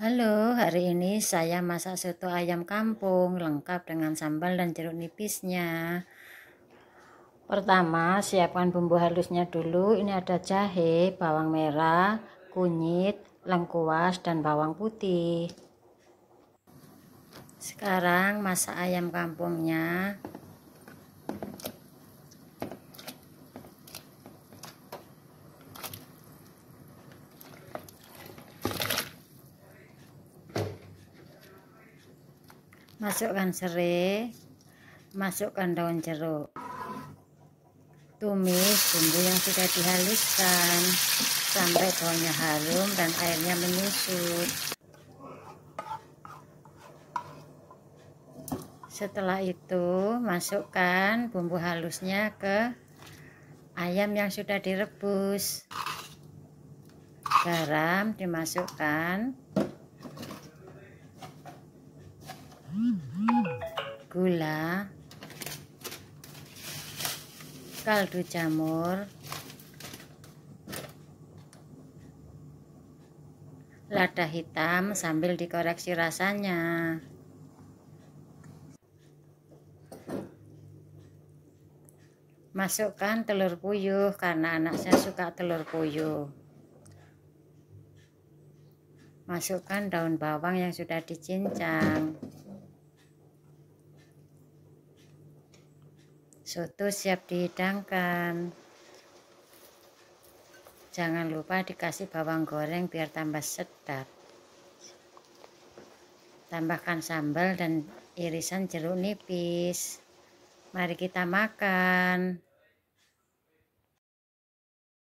Halo, hari ini saya masak soto ayam kampung lengkap dengan sambal dan jeruk nipisnya. Pertama, siapkan bumbu halusnya dulu. Ini ada jahe, bawang merah, kunyit, lengkuas, dan bawang putih. Sekarang masak ayam kampungnya. Masukkan serai masukkan daun jeruk. Tumis bumbu yang sudah dihaluskan sampai baunya harum dan airnya menyusut. Setelah itu masukkan bumbu halusnya ke ayam yang sudah direbus. Garam dimasukkan gula kaldu jamur lada hitam sambil dikoreksi rasanya. Masukkan telur puyuh karena anak saya suka telur puyuh. Masukkan daun bawang yang sudah dicincang soto siap dihidangkan. Jangan lupa dikasih bawang goreng biar tambah sedap. Tambahkan sambal dan irisan jeruk nipis. Mari kita makan